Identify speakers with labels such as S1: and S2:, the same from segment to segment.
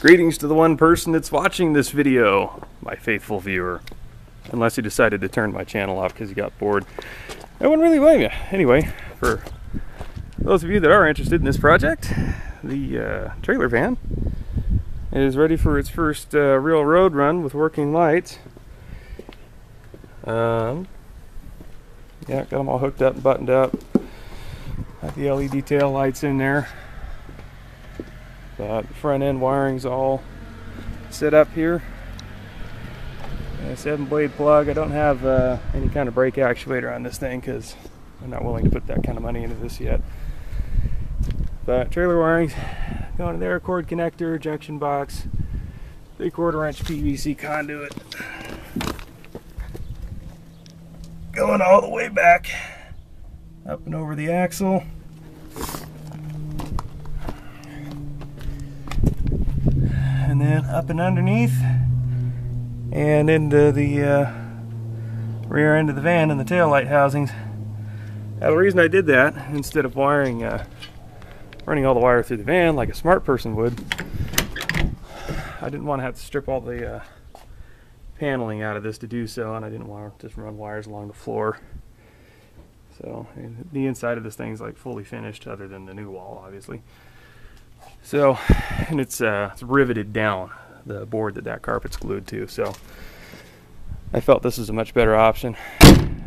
S1: Greetings to the one person that's watching this video, my faithful viewer. Unless you decided to turn my channel off because you got bored. I wouldn't really blame you. Anyway, for those of you that are interested in this project, the uh, trailer van is ready for its first uh, real road run with working lights. Um, yeah, got them all hooked up and buttoned up. Got the LED tail lights in there. But front end wiring's all set up here. A seven blade plug. I don't have uh, any kind of brake actuator on this thing because I'm not willing to put that kind of money into this yet. But trailer wiring's going in there, cord connector, junction box, three quarter inch PVC conduit. Going all the way back up and over the axle. and then up and underneath and into the uh, rear end of the van and the tail light housings. Now the reason I did that, instead of wiring, uh, running all the wire through the van like a smart person would, I didn't want to have to strip all the uh, paneling out of this to do so, and I didn't want to just run wires along the floor. So the inside of this thing's like fully finished, other than the new wall, obviously. So, and it's, uh, it's riveted down the board that that carpet's glued to. So I felt this is a much better option.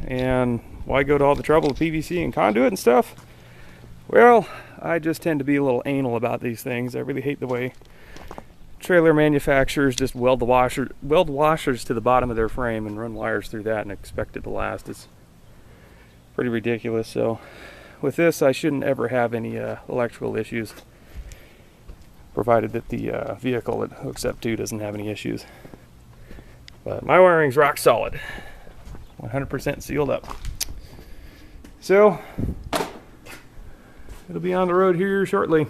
S1: And why go to all the trouble of PVC and conduit and stuff? Well, I just tend to be a little anal about these things. I really hate the way trailer manufacturers just weld the washer weld washers to the bottom of their frame and run wires through that and expect it to last. It's pretty ridiculous. So with this, I shouldn't ever have any uh, electrical issues provided that the uh, vehicle it hooks up to doesn't have any issues. But my wiring's rock solid, 100% sealed up. So, it'll be on the road here shortly.